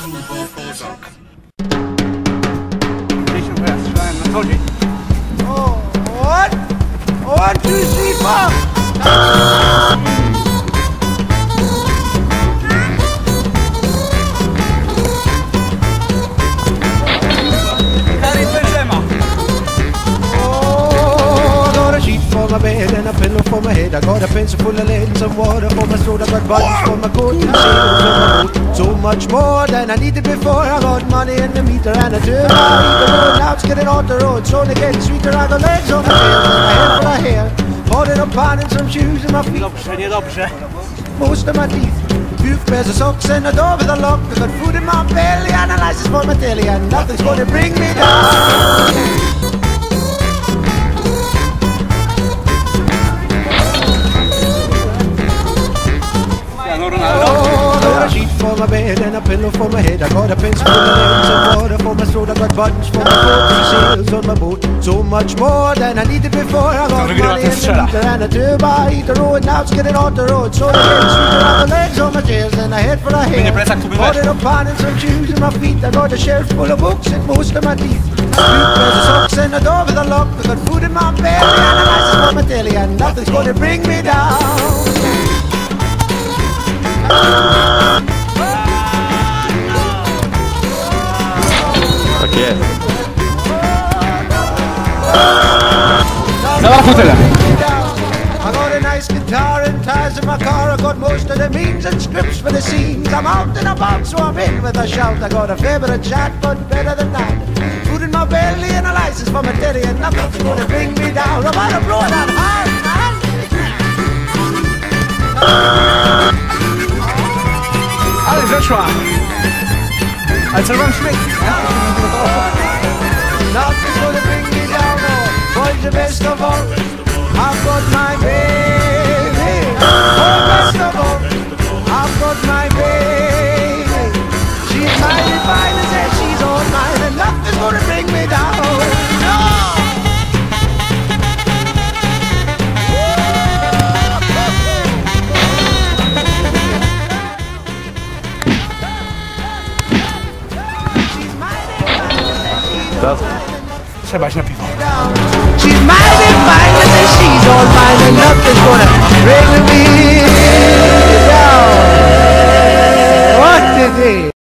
Two, three, four. Karim Benzema. Oh, I got a sheet for my bed and a pillow for my head. I got a pencil full of lead and some water for my. I got buttons for my coat and sails on my boat. So much more than I needed before. I got money in the meter and a turn. I eat the road, now it's getting off the road. So they get sweeter. I got legs on my tail a head full of hair. Holding a pan and some shoes in my feet. Dobrze, niedobrze. most of my teeth. Few pairs of socks and a door with a lock. I got food in my belly and a license for my telly, and nothing's gonna bring me down. Sheet for my bed and a pillow for my head. I got a pencil for my legs and water for my throat. I got buttons for my coat and sails on my boat. So much more than I needed before. I got money in the meter and a turbo. I eat the road, now it's getting on the road. So the head sweeter, I got legs on my tails and a head for a hair. plecak, tu by Holding weszło. a pan and some shoes in my feet. I got a shelf full of books and most of my teeth. Pairs of socks and a door with a lock. I got food in my belly and a license for my telly, and nothing's gonna bring me down. Jest. Dobra, futyle. I got a nice guitar and ties in my car. I got most of the means and scripts for the scenes. I'm out and about, so I'm in with a shout. I got a favorite chat, but better than that. Food in my belly and a license for my daddy, and nothing's gonna bring me down. I'm gonna blow it out. Ale zeszła. Ale co wam śmieci? Nothing's gonna bring me down. Oh, boys, the best of all. does It's about your people. She's mine all mine and nothing's gonna me down. He?